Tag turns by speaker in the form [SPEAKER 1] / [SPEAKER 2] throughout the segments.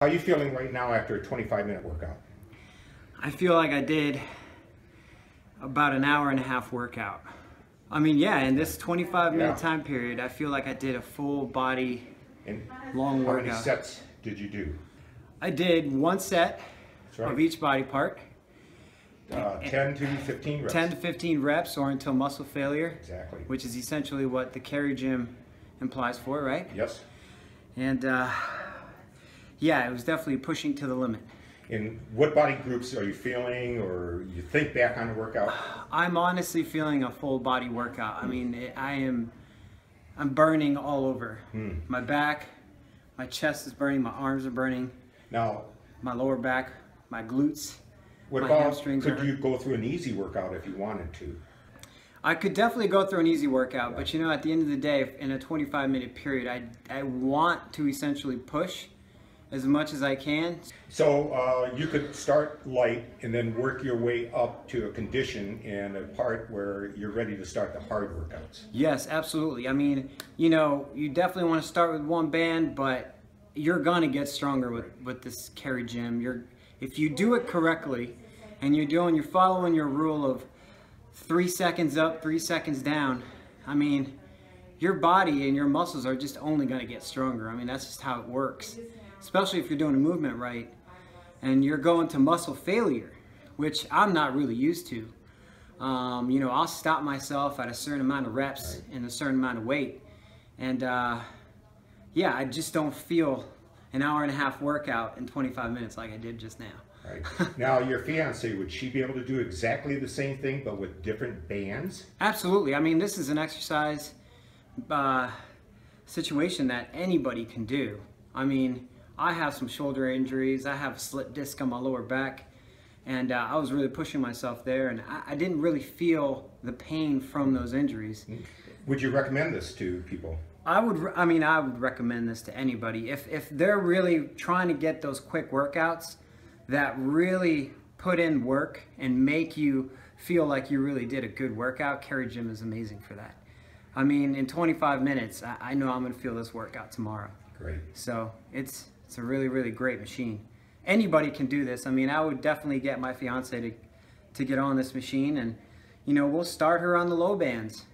[SPEAKER 1] How are you feeling right now after a 25 minute workout?
[SPEAKER 2] I feel like I did about an hour and a half workout. I mean, yeah, in this 25 minute
[SPEAKER 1] Yeah.
[SPEAKER 2] time period, I feel like I did a full body
[SPEAKER 1] And
[SPEAKER 2] long
[SPEAKER 1] how many sets did you do?
[SPEAKER 2] I did one set
[SPEAKER 1] right.
[SPEAKER 2] of each body part,
[SPEAKER 1] Uh, 10 to 15 reps.
[SPEAKER 2] 10 to 15 reps or until muscle failure,
[SPEAKER 1] Exactly.
[SPEAKER 2] which is essentially what the CarryGym implies for, right?
[SPEAKER 1] Yes.
[SPEAKER 2] And uh, yeah, it was definitely pushing to the limit.
[SPEAKER 1] And what body groups are you feeling or you think back on the workout?
[SPEAKER 2] I'm honestly feeling a full body workout. I mean, it, I am, I'm burning all over.
[SPEAKER 1] Hmm.
[SPEAKER 2] My back, my chest is burning, my arms are burning,
[SPEAKER 1] Now,
[SPEAKER 2] my lower back, my glutes.
[SPEAKER 1] what
[SPEAKER 2] My
[SPEAKER 1] about,
[SPEAKER 2] hamstrings
[SPEAKER 1] could
[SPEAKER 2] are-
[SPEAKER 1] you go through an easy workout if you wanted to?
[SPEAKER 2] I could definitely go through an easy workout, but you know, at the end of the day, in a 25 minute period, I, I want to essentially push as much as I can.
[SPEAKER 1] So uh, you could start light and then work your way up to a condition and a part where you're ready to start the hard workouts.
[SPEAKER 2] Yes, absolutely. I mean, you know, you definitely want to start with one band, but you're gonna get stronger with, with this CarryGym. You're if you do it correctly and you're doing you're following your rule of three seconds up, three seconds down, I mean, your body and your muscles are just only gonna get stronger. I mean, that's just how it works. Especially if you're doing a movement right and you're going to muscle failure, which I'm not really used to. Um, you know, I'll stop myself at a certain amount of reps and a certain amount of weight. And uh, yeah, I just don't feel an hour and a half workout in 25 minutes like I did just now.
[SPEAKER 1] Right. now, your fiance, would she be able to do exactly the same thing but with different bands?
[SPEAKER 2] Absolutely. I mean, this is an exercise uh, situation that anybody can do. I mean, I have some shoulder injuries. I have a slip disc on my lower back. And uh, I was really pushing myself there, and I, I didn't really feel the pain from those injuries.
[SPEAKER 1] Would you recommend this to people?
[SPEAKER 2] I would, I mean, I would recommend this to anybody. If, if they're really trying to get those quick workouts that really put in work and make you feel like you really did a good workout, CarryGym is amazing for that. I mean, in 25 minutes, I, I know I'm going to feel this workout tomorrow.
[SPEAKER 1] Great.
[SPEAKER 2] So it's, it's a really, really great machine. Anybody can do this. I mean, I would definitely get my fiance to, to get on this machine and, you know, we'll start her on the low bands.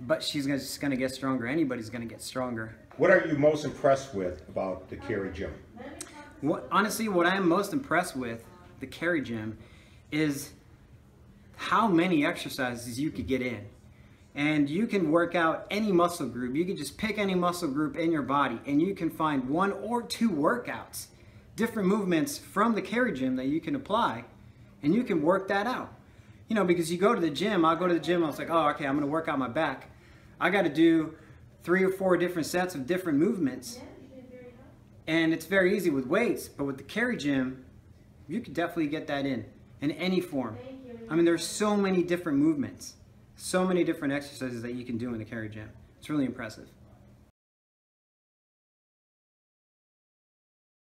[SPEAKER 2] But she's gonna, just going to get stronger. Anybody's going to get stronger.
[SPEAKER 1] What are you most impressed with about the CarryGym?
[SPEAKER 2] What, honestly, what I'm most impressed with, the CarryGym, is how many exercises you could get in. And you can work out any muscle group. You can just pick any muscle group in your body and you can find one or two workouts, different movements from the CarryGym that you can apply and you can work that out. You know, because you go to the gym, I'll go to the gym, I was like, oh, okay, I'm gonna work out my back. I gotta do three or four different sets of different movements and it's very easy with weights, but with the CarryGym, you could definitely get that in, in any form. I mean, there's so many different movements, so many different exercises that you can do in the CarryGym. It's really impressive.